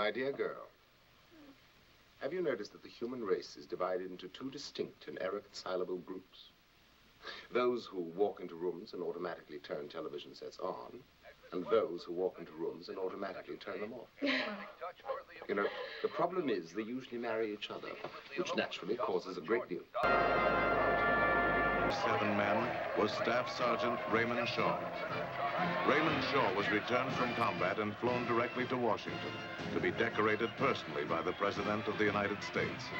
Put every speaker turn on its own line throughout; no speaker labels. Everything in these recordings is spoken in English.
My dear girl, have you noticed that the human race is divided into two distinct and irreconcilable groups? Those who walk into rooms and automatically turn television sets on, and those who walk into rooms and automatically turn them off. you know, the problem is they usually marry each other, which naturally causes a great deal.
Seven men was Staff Sergeant Raymond Shaw. Raymond Shaw was returned from combat and flown directly to Washington to be decorated personally by the President of the United States.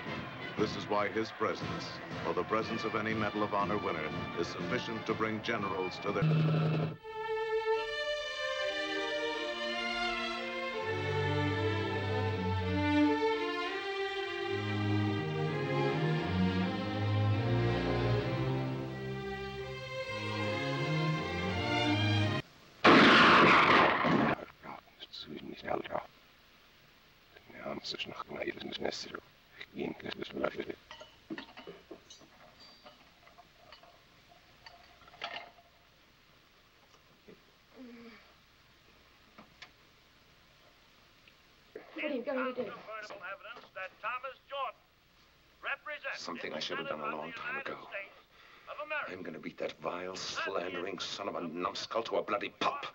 This is why his presence, or the presence of any Medal of Honor winner, is sufficient to bring generals to their...
Aldra. Ja, mas aš nach nairis nesiriu. Ginklas bus lafiri.
What are you going to do?
Something I should have done a long time ago. I'm going to beat that vile, slandering son of a numbskull to a bloody pulp.